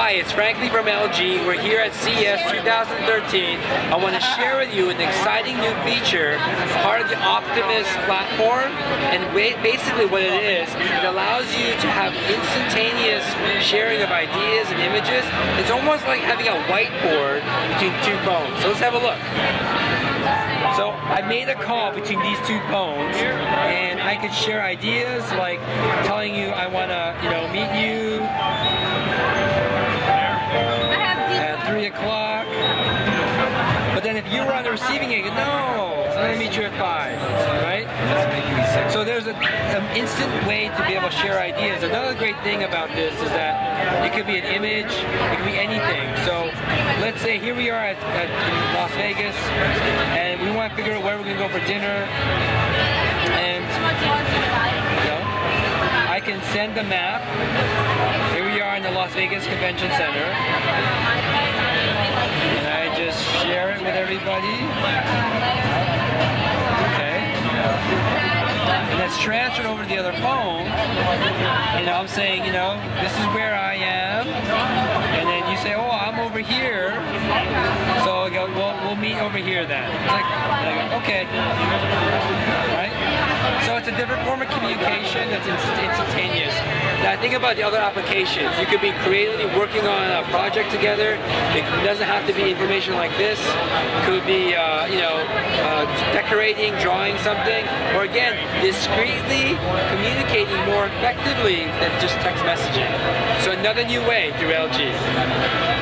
Hi, it's Frank Lee from LG. We're here at CES 2013. I want to share with you an exciting new feature, part of the Optimus platform. And basically what it is, it allows you to have instantaneous sharing of ideas and images. It's almost like having a whiteboard between two phones. So let's have a look. So I made a call between these two phones and I could share ideas like telling you I want to, you know, meet you on the receiving end, no, I'm going to meet you at 5, right? So there's an instant way to be able to share ideas. Another great thing about this is that it could be an image, it could be anything. So let's say here we are at, at Las Vegas, and we want to figure out where we're to go for dinner. And you know, I can send the map. Here we are in the Las Vegas Convention Center. It's transferred over to the other phone, know, I'm saying, you know, this is where I am, and then you say, oh, I'm over here, so go, well, we'll meet over here then. It's like, okay, right? So it's a different form of communication that's instantaneous. Think about the other applications. You could be creatively working on a project together. It doesn't have to be information like this. It could be, uh, you know, uh, decorating, drawing something, or again, discreetly communicating more effectively than just text messaging. So another new way through LG.